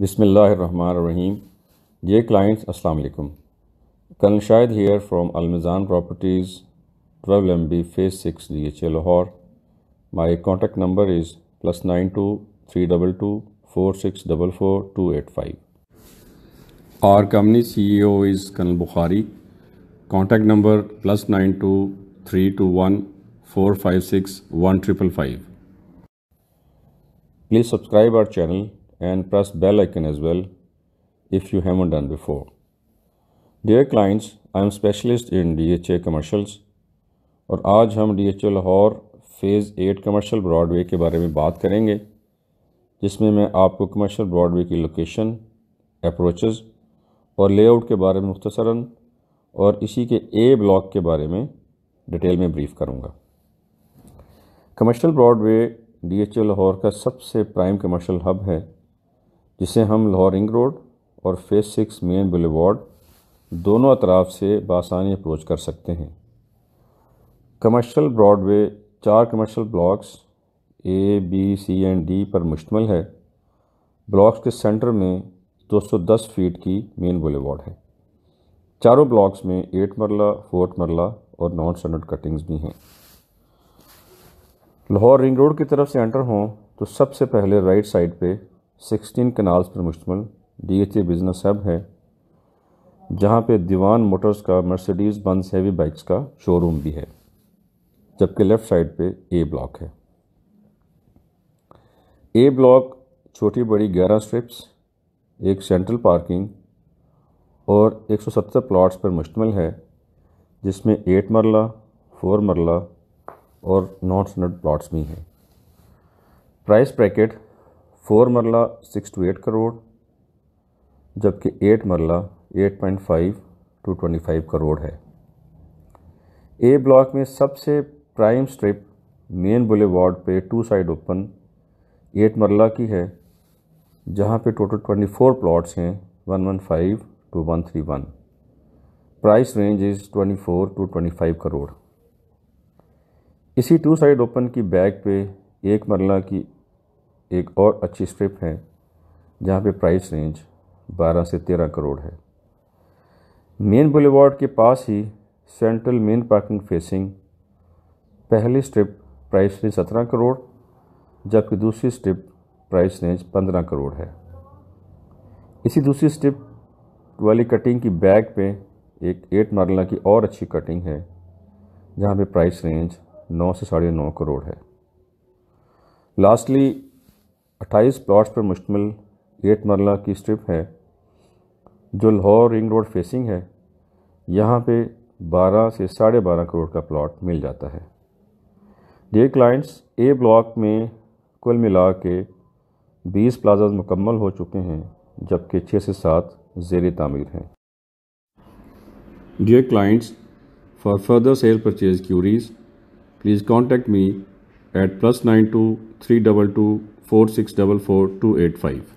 बिसमीम day clients अस्सलाम वालेकुम कल शायद here from Almizan properties 12 M B phase six D H A Lahore my contact number is plus nine two three double two four six double four two eight five our company C E O is colonel Bukhari contact number plus nine two three two one four five six one triple five please subscribe our channel and press bell icon as well if you haven't done before. Dear clients, I am specialist in DHA commercials और आज हम D H Lahore phase eight commercial Broadway के बारे में बात करेंगे जिसमें मैं आपको कमर्शल ब्रॉडवे की लोकेशन अप्रोचेस और लेआउट के बारे में मुख्तसरा और इसी के ए ब्लॉक के बारे में डिटेल में ब्रीफ करूँगा commercial Broadway D H Lahore का सबसे प्राइम कमर्शल हब है जिसे हम लाहौर रिंग रोड और फेस सिक्स मेन बुलेवार्ड दोनों अतराफ से बासानी अप्रोच कर सकते हैं। कमर्शल ब्रॉडवे, चार commercial blocks, A B C and D पर मुश्तमल है। ब्लॉक्स के सेंटर में 210 फीट की मेन बुलेवार्ड है। चारों ब्लॉक्स में एट मरला, फोर्थ मरला और नॉन स्टैंडर्ड कटिंग्स भी हैं। लाहौर रिंग रोड की तरफ़ से एंटर हों तो सबसे पहले राइट साइड पे 16 कनाल्स पर मुश्तमल। D H A business hub है, जहाँ पे दीवान मोटर्स का मर्सिडीज़ बंस हैवी बाइक्स का शोरूम भी है, जबकि लेफ़्ट साइड पे ए ब्लॉक है। ए ब्लॉक छोटी बड़ी ग्यारह स्ट्रिप्स एक सेंट्रल पार्किंग और 170 प्लॉट्स पर मुश्तमल है, जिसमें एट मरला फोर मरला और नॉन स्टैंडर्ड प्लॉट्स भी हैं। Price bracket four marla, six to eight crore, जबकि eight marla, eight point five to twenty five crore है। ए ब्लॉक में सबसे प्राइम स्ट्रिप मेन बुलेवार्ड पे two side open eight marla की है, जहाँ पे टोटल ट्वेंटी फोर प्लॉट्स हैं, one one five two one three one. Price range is twenty four to twenty five crore. इसी two side open की back पे एक मरला की एक और अच्छी स्ट्रिप है, जहाँ पे प्राइस रेंज 12 से 13 करोड़ है। मेन बुलेवार्ड के पास ही सेंट्रल मेन पार्किंग फेसिंग पहली स्ट्रिप प्राइस रेंज 17 करोड़, जबकि दूसरी स्ट्रिप प्राइस रेंज 15 करोड़ है। इसी दूसरी स्ट्रिप वाली कटिंग की बैक पे एक एट मरला की और अच्छी कटिंग है, जहाँ पे प्राइस रेंज नौ से साढ़े नौ करोड़ है। लास्टली अट्ठाईस प्लॉट्स पर मुश्तमिल एट मरला की स्ट्रिप है, जो लाहौर रिंग रोड फेसिंग है, यहाँ पे 12 से साढ़े बारह करोड़ का प्लॉट मिल जाता है। डियर क्लाइंट्स ए ब्लॉक में कुल मिला के बीस प्लाजाज मुकम्मल हो चुके हैं, जबकि छः से सात जेर तामीर हैं। Dear clients for further sale purchase queries please contact me at plus 92 322 4644 285.